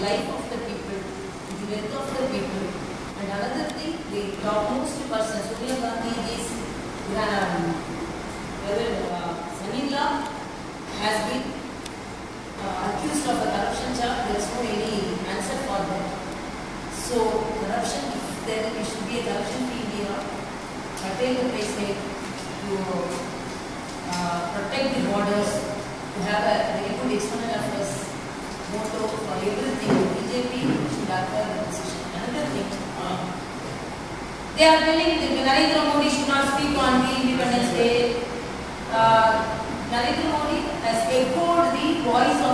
life of the people, the wealth of the people. And another thing, the topmost person, Sonia Gandhi is um, whether son-in-law has been uh, accused of a corruption charge, there is no any answer for that. So corruption, if there it should be a corruption free India, attain the place to uh, protect the borders, have a very good motto for everything. BJP should have a decision. Another thing, uh, they are telling that Narendra Modi should not speak on the Independence Day. Uh, Narendra Modi has echoed the voice of the.